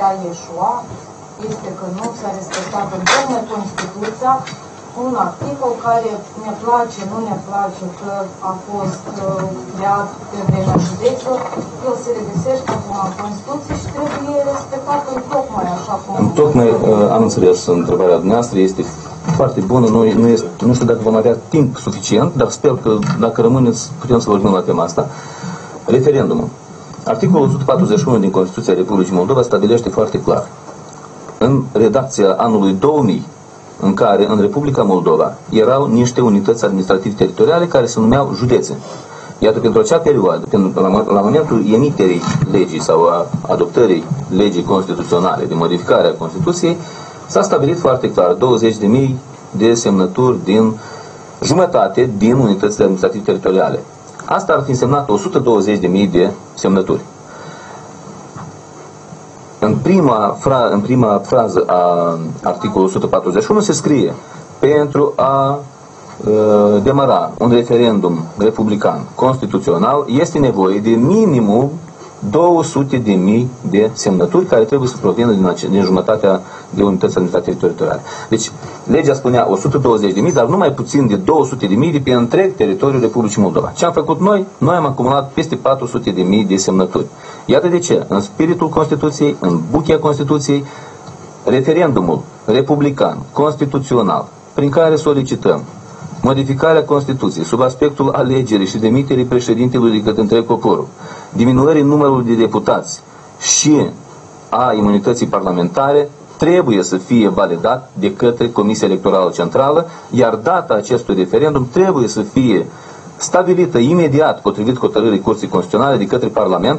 putea ieșua este că nu s-a respectat în tocmai Constituția un articol care ne place, nu ne place că a fost uh, creat pe vremea judeților, el se regăsește acum în Constituție și trebuie respectat în tocmai așa cum... Tocmai uh, am înțeles întrebarea dumneavoastră, este foarte bună, nu, nu, este, nu știu dacă vom avea timp suficient, dar sper că dacă rămâneți putem să vorbim la tema asta. Referendumul. Articolul 141 din Constituția Republicii Moldova stabilește foarte clar. În redacția anului 2000, în care în Republica Moldova erau niște unități administrativ-teritoriale care se numeau județe. Iată, pentru acea perioadă, pentru, la, la momentul emiterii legii sau a adoptării legii constituționale, de modificare a Constituției, s-a stabilit foarte clar 20.000 de semnături din jumătate din unitățile administrativ-teritoriale. Asta ar fi însemnat 120.000 de semnături. În prima, fra, în prima frază a articolului 141 se scrie pentru a uh, demara un referendum republican constituțional este nevoie de minimum 200 de mii de semnături care trebuie să provină din, ace- din jumătatea de unități administrative teritoriale. Deci, legea spunea 120 de mii, dar numai puțin de 200 de mii de pe întreg teritoriul Republicii Moldova. Ce am făcut noi? Noi am acumulat peste 400 de mii de semnături. Iată de ce, în spiritul Constituției, în buchea Constituției, referendumul republican, constituțional, prin care solicităm modificarea Constituției sub aspectul alegerii și demiterii președintelui de către întreg poporul, diminuării numărului de deputați și a imunității parlamentare, trebuie să fie validat de către Comisia Electorală Centrală, iar data acestui referendum trebuie să fie stabilită imediat potrivit hotărârii Curții Constituționale de către Parlament